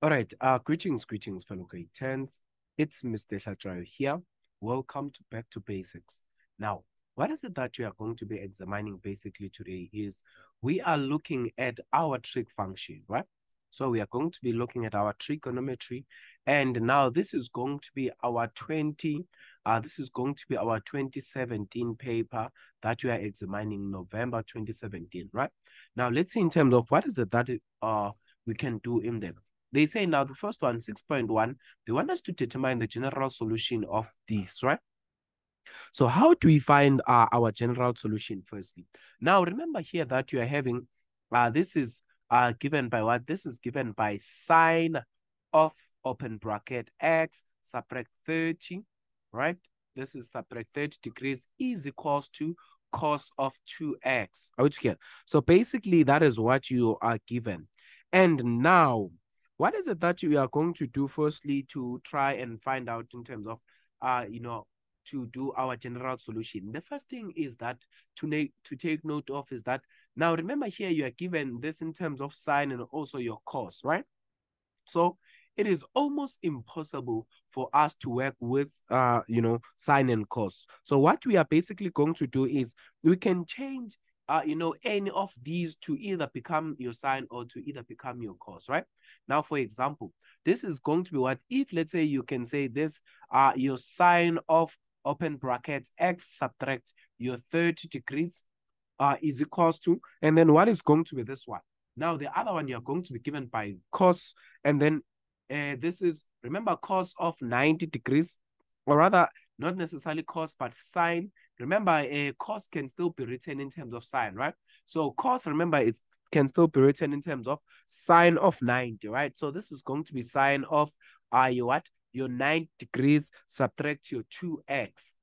All right. Uh, greetings, greetings, fellow grade 10s. It's Mr. Shatrayo here. Welcome to Back to Basics. Now, what is it that we are going to be examining basically today is we are looking at our trig function, right? So we are going to be looking at our trigonometry. And now this is going to be our 20, uh, this is going to be our 2017 paper that we are examining November 2017, right? Now let's see in terms of what is it that uh, we can do in them. They say now the first one, 6.1, they want us to determine the general solution of this, right? So how do we find uh, our general solution firstly? Now remember here that you are having, uh, this is uh, given by what? This is given by sine of open bracket x subtract 30, right? This is subtract 30 degrees is equals to cos of 2x. Okay, so basically that is what you are given. And now what is it that you are going to do firstly to try and find out in terms of uh you know to do our general solution? The first thing is that to make to take note of is that now remember here you are given this in terms of sine and also your cos right? So it is almost impossible for us to work with uh you know sine and cos so what we are basically going to do is we can change uh, you know, any of these to either become your sine or to either become your cos, right? Now, for example, this is going to be what if, let's say, you can say this, uh, your sine of open bracket x subtract your 30 degrees uh, is equals to, and then what is going to be this one? Now, the other one you're going to be given by cos, and then uh, this is, remember, cos of 90 degrees, or rather, not necessarily cos, but sine Remember, a cos can still be written in terms of sine, right? So cos, remember, it can still be written in terms of sine of 90, right? So this is going to be sine of uh, your what? Your 9 degrees subtract your 2x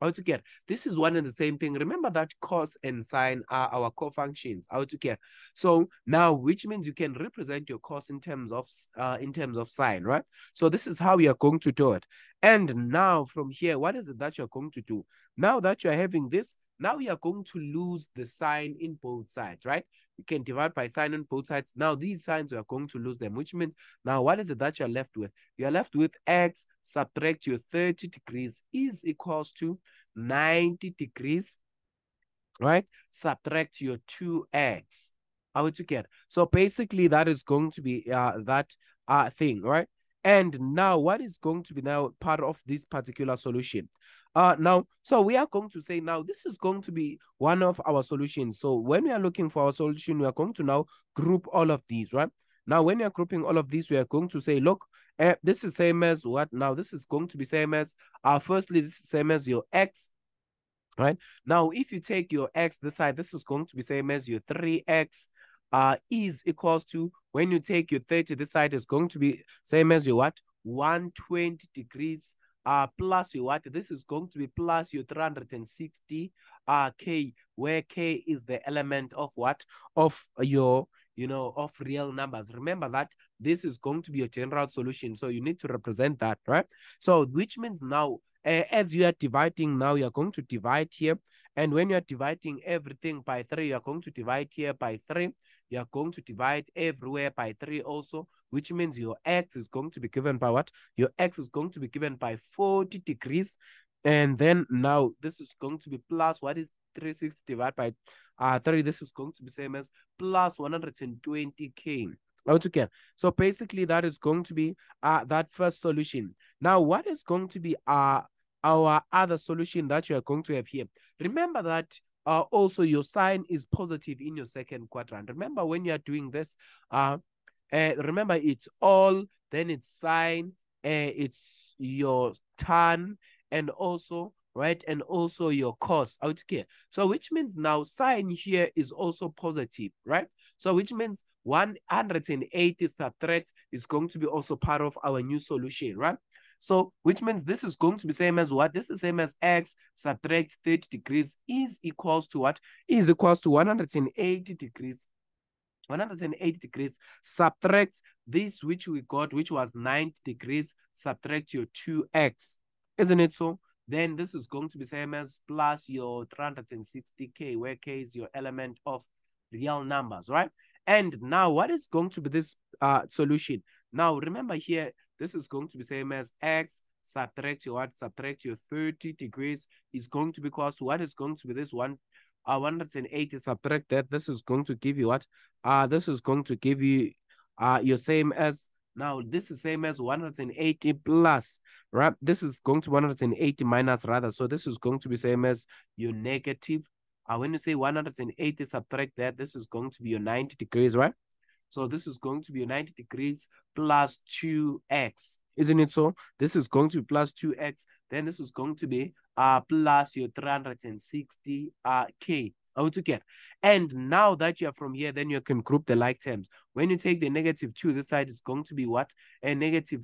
altogether. This is one and the same thing. Remember that cos and sine are our cofunctions altogether. So now, which means you can represent your cos in terms of uh, in terms of sine, right? So this is how we are going to do it. And now from here, what is it that you're going to do? Now that you're having this, now we are going to lose the sine in both sides, right? You can divide by sine on both sides. Now these sines, we are going to lose them, which means now what is it that you're left with? You're left with x subtract your 30 degrees is equals to 90 degrees, right? Subtract your 2x. How would you get? So basically that is going to be uh, that uh, thing, right? And now what is going to be now part of this particular solution? Uh, now, so we are going to say now this is going to be one of our solutions. So when we are looking for our solution, we are going to now group all of these, right? Now, when you're grouping all of these, we are going to say, look, uh, this is same as what? Now, this is going to be same as, uh, firstly, this is same as your x, right? Now, if you take your x this side, this is going to be same as your 3x uh, is equals to, when you take your 30 this side, is going to be same as your what? 120 degrees uh plus your what? This is going to be plus your 360 uh k where k is the element of what? Of your you know of real numbers. Remember that this is going to be a general solution so you need to represent that right? So which means now uh, as you are dividing now you're going to divide here and when you're dividing everything by three you're going to divide here by three you're going to divide everywhere by 3 also, which means your x is going to be given by what? Your x is going to be given by 40 degrees. And then now this is going to be plus what is 360 divided by uh 3. This is going to be same as plus 120k Okay. So basically that is going to be uh that first solution. Now what is going to be uh our other solution that you are going to have here? Remember that uh, also your sine is positive in your second quadrant. Remember when you are doing this, uh, uh remember it's all, then it's sine, uh, it's your tan, and also right? And also your cos out here. So which means now sine here is also positive, right? So which means 180 subtract is going to be also part of our new solution, right? So, which means this is going to be same as what? This is same as x subtract 30 degrees is equals to what? Is equals to 180 degrees. 180 degrees subtract this which we got, which was 90 degrees, subtract your 2x. Isn't it so? Then this is going to be same as plus your 360k, where k is your element of real numbers, right? And now what is going to be this uh, solution? Now, remember here, this is going to be same as x subtract your what? Subtract your 30 degrees is going to be equal to what is going to be this one? Uh, 180 subtract that. This is going to give you what? Uh, this is going to give you uh, your same as now, this is same as 180 plus, right? This is going to 180 minus rather. So this is going to be same as your negative. Uh, when you say 180 subtract that, this is going to be your 90 degrees, right? So this is going to be 90 degrees plus 2x, isn't it so? This is going to be plus 2x. Then this is going to be uh, plus your 360 uh, k how to get. And now that you're from here, then you can group the like terms. When you take the negative 2, this side is going to be what? A negative,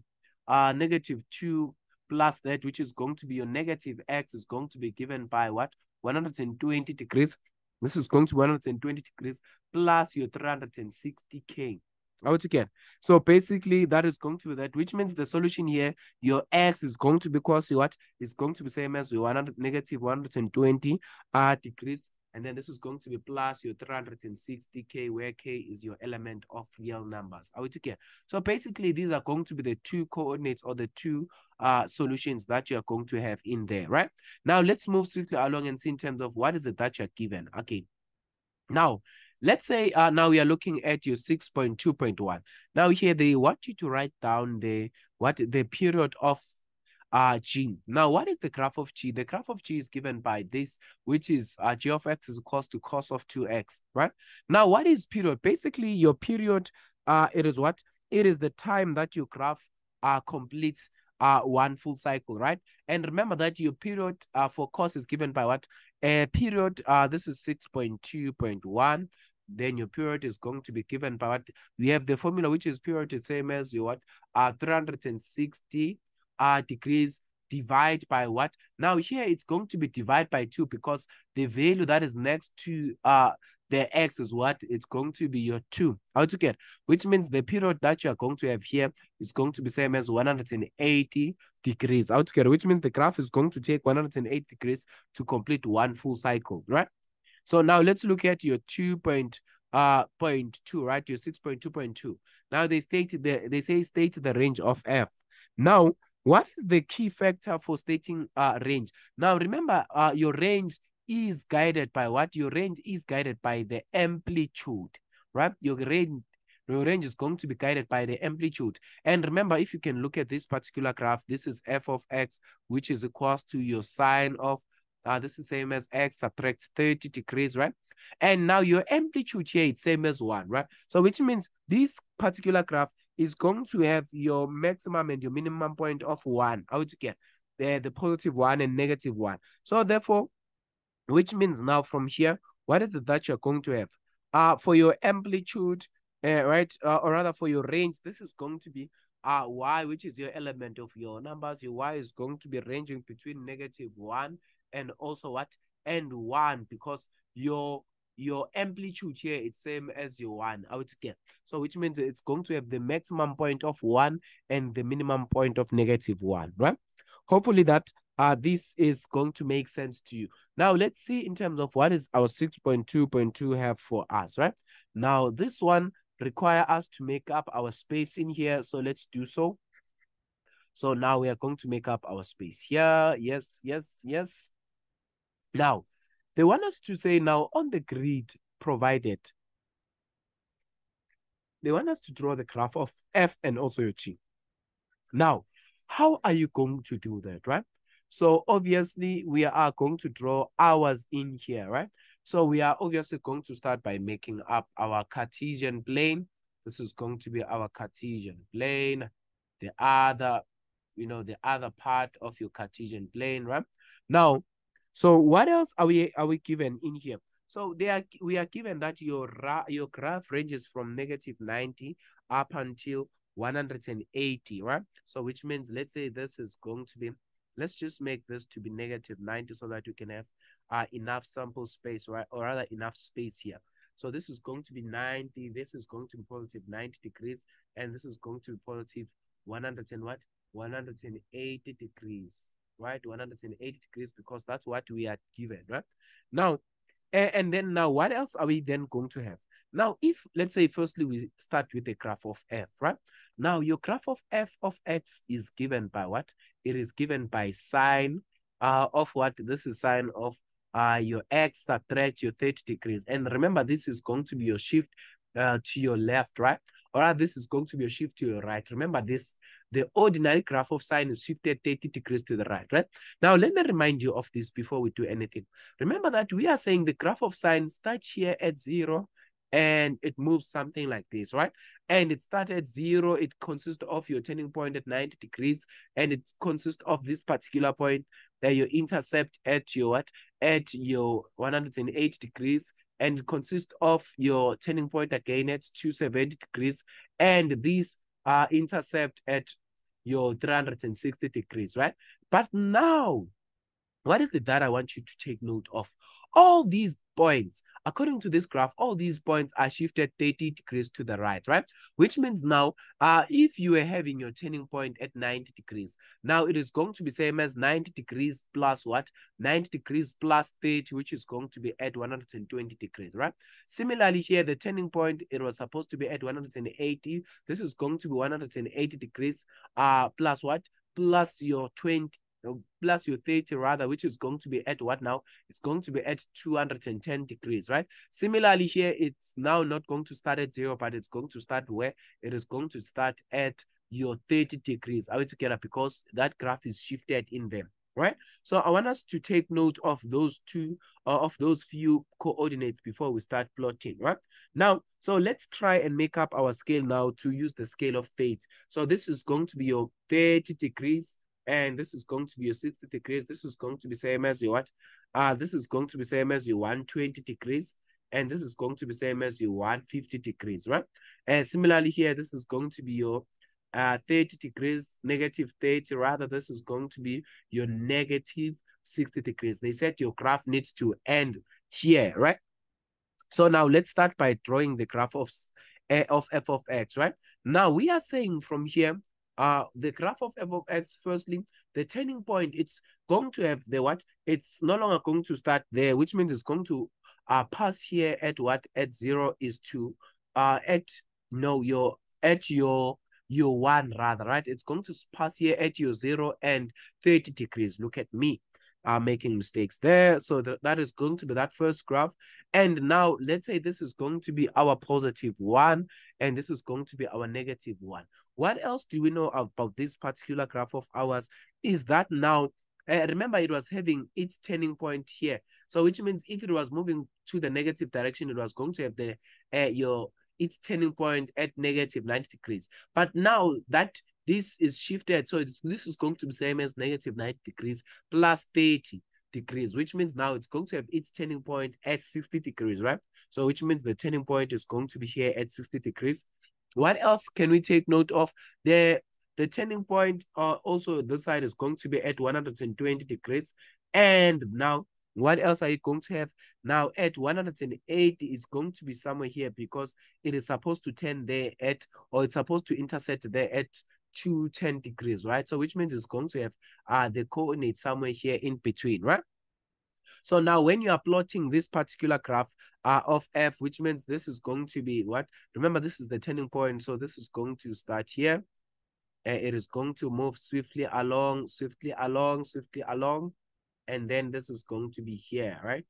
uh, negative 2 plus that, which is going to be your negative x is going to be given by what? 120 degrees. This is going to 120 degrees plus your 360k. How to get? So basically, that is going to be that, which means the solution here, your x is going to be equal to what? Is going to be same as your 100 negative 120 uh, degrees and then this is going to be plus your 360K, where K is your element of real numbers. Are we together? So basically, these are going to be the two coordinates or the two uh, solutions that you are going to have in there, right? Now, let's move swiftly along and see in terms of what is it that you're given. Okay. Now, let's say uh, now we are looking at your 6.2.1. Now here they want you to write down the what the period of uh, g. Now, what is the graph of g? The graph of g is given by this, which is uh, g of x is equals to cos of 2x, right? Now, what is period? Basically, your period, uh, it is what? It is the time that your graph uh, completes uh, one full cycle, right? And remember that your period uh, for cos is given by what? A period, uh, this is 6.2.1 then your period is going to be given by what we have the formula which is period the same as your what uh 360 uh, degrees divide by what? Now here it's going to be divided by 2 because the value that is next to uh the x is what? It's going to be your 2. How to get? Which means the period that you are going to have here is going to be same as 180 degrees. How to get? Which means the graph is going to take 180 degrees to complete one full cycle, right? So now let's look at your 2 point uh point two, right? Your 6.2.2. Now they state the they say state the range of f. Now what is the key factor for stating uh, range? Now, remember, uh, your range is guided by what? Your range is guided by the amplitude, right? Your range your range is going to be guided by the amplitude. And remember, if you can look at this particular graph, this is f of x, which is equals to your sine of, uh, this is same as x subtract 30 degrees, right? And now your amplitude here, it's same as one, right? So which means this particular graph is going to have your maximum and your minimum point of one. To get the, the positive one and negative one. So therefore, which means now from here, what is it that you're going to have? Uh, for your amplitude, uh, right, uh, or rather for your range, this is going to be uh, y, which is your element of your numbers. Your y is going to be ranging between negative one and also what? And one, because your your amplitude here it's same as your one out get. So which means it's going to have the maximum point of one and the minimum point of negative one right? Hopefully that uh this is going to make sense to you. Now let's see in terms of what is our 6.2.2 have for us right? Now this one require us to make up our space in here so let's do so. So now we are going to make up our space here. Yes yes yes. Now they want us to say now on the grid provided, they want us to draw the graph of F and also your G. Now, how are you going to do that, right? So obviously we are going to draw ours in here, right? So we are obviously going to start by making up our Cartesian plane. This is going to be our Cartesian plane. The other, you know, the other part of your Cartesian plane, right? Now, so what else are we are we given in here? So they are we are given that your your graph ranges from negative 90 up until 180, right? So which means let's say this is going to be let's just make this to be negative 90 so that we can have uh, enough sample space, right? Or rather enough space here. So this is going to be 90, this is going to be positive 90 degrees, and this is going to be positive 100 and what? 180 degrees right? 180 degrees because that's what we are given, right? Now, And, then now what else are we then going to have? Now, if let's say firstly we start with a graph of f, right? Now your graph of f of x is given by what? It is given by sine uh, of what? This is sine of uh, your x subtract your 30 degrees. And remember, this is going to be your shift uh, to your left, right? Or this is going to be a shift to your right. Remember this, the ordinary graph of sine is shifted 30 degrees to the right, right? Now, let me remind you of this before we do anything. Remember that we are saying the graph of sine starts here at zero and it moves something like this, right? And it starts at zero. It consists of your turning point at 90 degrees, and it consists of this particular point that you intercept at your what? At your 108 degrees, and it consists of your turning point again at 270 degrees, and these are intercept at your 360 degrees, right? But now, what is it that I want you to take note of? All these points, according to this graph, all these points are shifted 30 degrees to the right, right? Which means now, uh, if you were having your turning point at 90 degrees, now it is going to be same as 90 degrees plus what? 90 degrees plus 30, which is going to be at 120 degrees, right? Similarly here, the turning point, it was supposed to be at 180. This is going to be 180 degrees uh, plus what? Plus your 20 plus your 30 rather, which is going to be at what now? It's going to be at 210 degrees, right? Similarly here, it's now not going to start at zero, but it's going to start where? It is going to start at your 30 degrees. Are we together? Because that graph is shifted in them right? So I want us to take note of those two, uh, of those few coordinates before we start plotting, right? Now, so let's try and make up our scale now to use the scale of fate. So this is going to be your 30 degrees and this is going to be your 60 degrees. This is going to be same as your what? Uh, this is going to be same as your 120 degrees. And this is going to be same as your 150 degrees, right? And similarly here, this is going to be your uh 30 degrees, negative 30. Rather, this is going to be your negative 60 degrees. They said your graph needs to end here, right? So now let's start by drawing the graph of, uh, of f of x, right? Now we are saying from here, uh the graph of f of x firstly the turning point it's going to have the what it's no longer going to start there which means it's going to uh pass here at what at zero is two uh at no your at your your one rather right it's going to pass here at your zero and 30 degrees look at me are making mistakes there. So that, that is going to be that first graph. And now let's say this is going to be our positive one, and this is going to be our negative one. What else do we know about this particular graph of ours is that now, uh, remember it was having its turning point here. So which means if it was moving to the negative direction, it was going to have the uh, your its turning point at negative 90 degrees. But now that this is shifted. So this is going to be same as negative 90 degrees plus 30 degrees, which means now it's going to have its turning point at 60 degrees, right? So which means the turning point is going to be here at 60 degrees. What else can we take note of? The, the turning point uh, also this side is going to be at 120 degrees. And now what else are you going to have? Now at 180 is going to be somewhere here because it is supposed to turn there at, or it's supposed to intersect there at 210 degrees, right? So which means it's going to have uh, the coordinate somewhere here in between, right? So now when you are plotting this particular graph uh, of f, which means this is going to be what? Remember, this is the turning point. So this is going to start here. And it is going to move swiftly along, swiftly along, swiftly along. And then this is going to be here, right?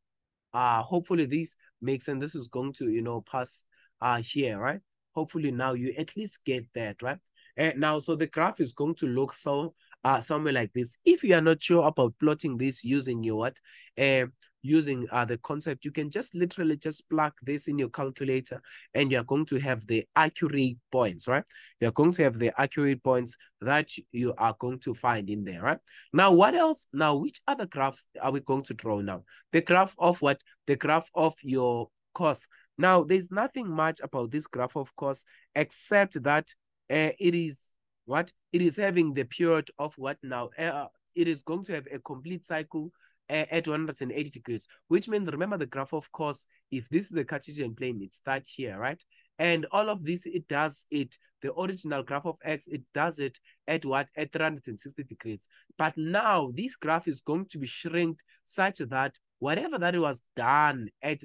Uh, hopefully this makes sense. This is going to, you know, pass uh, here, right? Hopefully now you at least get that, right? And now, so the graph is going to look so uh, somewhere like this. If you are not sure about plotting this using your what, uh, using uh, the concept, you can just literally just plug this in your calculator and you're going to have the accurate points, right? You're going to have the accurate points that you are going to find in there, right? Now, what else? Now, which other graph are we going to draw now? The graph of what? The graph of your cos. Now, there's nothing much about this graph of cos, except that uh, it is what? It is having the period of what now? Uh, it is going to have a complete cycle uh, at 180 degrees which means remember the graph of cos if this is the cartesian plane it starts here right? And all of this it does it the original graph of x it does it at what? At 360 degrees. But now this graph is going to be shrinked such that whatever that was done at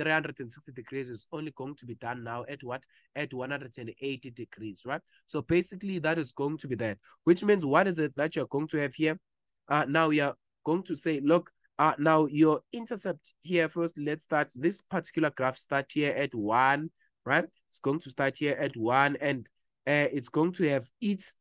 360 degrees is only going to be done now at what? At 180 degrees, right? So basically that is going to be that, which means what is it that you're going to have here? Uh, now you're going to say, look, uh, now your intercept here first, let's start this particular graph start here at one, right? It's going to start here at one and uh, it's going to have its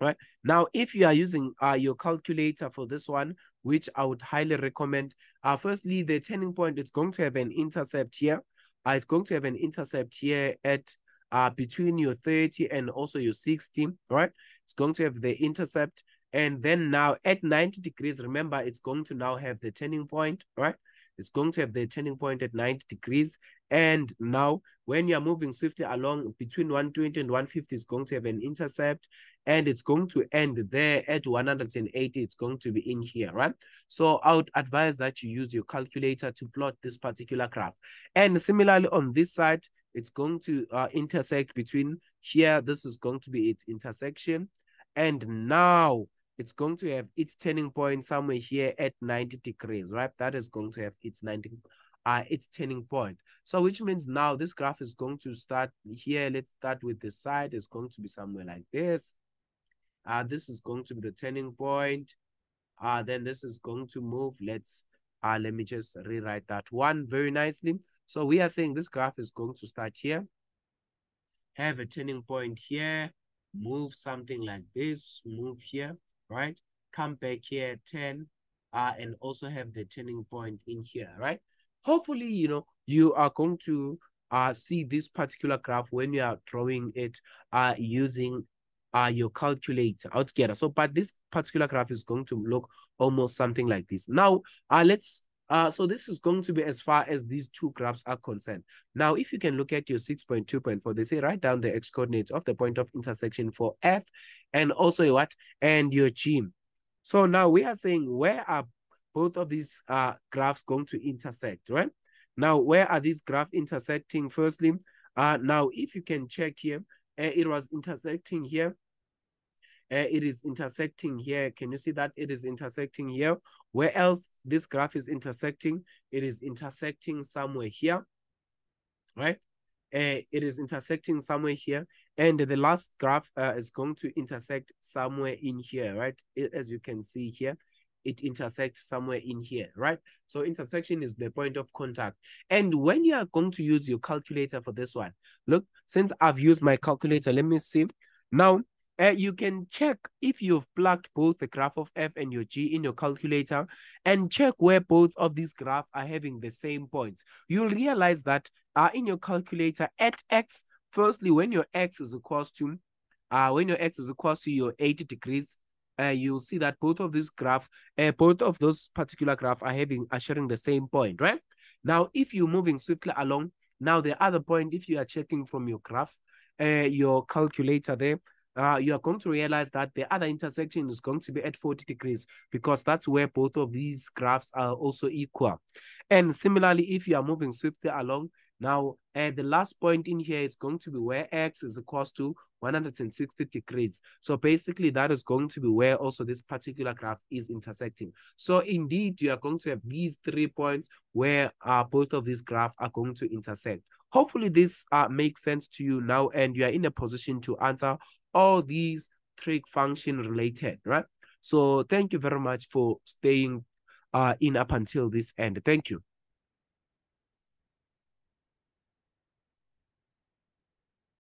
right now if you are using uh your calculator for this one which i would highly recommend. Uh firstly the turning point it's going to have an intercept here. Uh, it's going to have an intercept here at uh between your 30 and also your 60 right? It's going to have the intercept. And then now at 90 degrees remember it's going to now have the turning point right? It's going to have the turning point at 90 degrees. And now when you're moving swiftly along between 120 and 150, it's going to have an intercept and it's going to end there at 180. It's going to be in here, right? So I would advise that you use your calculator to plot this particular graph. And similarly on this side, it's going to uh, intersect between here. This is going to be its intersection. And now it's going to have its turning point somewhere here at 90 degrees, right? That is going to have its 90 uh its turning point. So which means now this graph is going to start here. Let's start with the side. It's going to be somewhere like this. Uh this is going to be the turning point. Uh then this is going to move. Let's uh let me just rewrite that one very nicely. So we are saying this graph is going to start here. Have a turning point here, move something like this, move here right? Come back here 10 uh, and also have the turning point in here, right? Hopefully, you know, you are going to uh, see this particular graph when you are drawing it uh, using uh, your calculator altogether. So, but this particular graph is going to look almost something like this. Now, uh, let's uh, so this is going to be as far as these two graphs are concerned. Now, if you can look at your 6.2.4, they say write down the x-coordinates of the point of intersection for F and also what? And your G. So now we are saying where are both of these uh, graphs going to intersect, right? Now, where are these graphs intersecting? Firstly, uh, now if you can check here, it was intersecting here uh, it is intersecting here. Can you see that it is intersecting here? Where else this graph is intersecting? It is intersecting somewhere here, right? Uh, it is intersecting somewhere here. And the last graph uh, is going to intersect somewhere in here, right? As you can see here, it intersects somewhere in here, right? So intersection is the point of contact. And when you are going to use your calculator for this one, look, since I've used my calculator, let me see. Now, uh, you can check if you've plugged both the graph of f and your g in your calculator and check where both of these graphs are having the same points. You'll realize that uh, in your calculator at x, firstly, when your x is equals to, uh, when your x is equals to your 80 degrees, uh, you'll see that both of these graph, uh, both of those particular graph are having are sharing the same point, right? Now, if you're moving swiftly along, now the other point, if you are checking from your graph, uh, your calculator there, uh, you are going to realize that the other intersection is going to be at 40 degrees because that's where both of these graphs are also equal. And similarly, if you are moving swiftly along, now at the last point in here is going to be where x is equals to 160 degrees. So basically, that is going to be where also this particular graph is intersecting. So indeed, you are going to have these three points where uh, both of these graphs are going to intersect. Hopefully, this uh, makes sense to you now, and you are in a position to answer all these trig function related, right? So thank you very much for staying uh, in up until this end. Thank you.